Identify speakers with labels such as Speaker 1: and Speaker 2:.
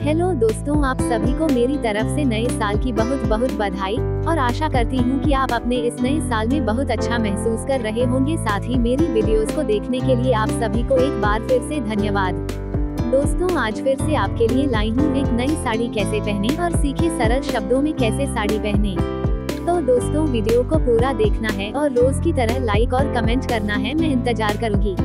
Speaker 1: Hello दोस्तों, आप सभी को मेरी तरफ़ से नए साल की बहुत बहुत बधाई और आशा करती हूँ कि आप अपने इस नए साल में बहुत अच्छा महसूस कर रहे होंगे। साथ ही मेरी वीडियोस को देखने के लिए आप सभी को एक बार फिर से धन्यवाद। दोस्तों, आज फिर से आपके लिए लाई हूँ एक नई साड़ी कैसे पहने और सीखे सरल शब्दों में कैसे साड़ी पहने। तो दोस्तों, वीडियो को पूरा देखना है और रोज की तरह लाइक और कमेंट करना है, मैं इंतज़ार करूँगी।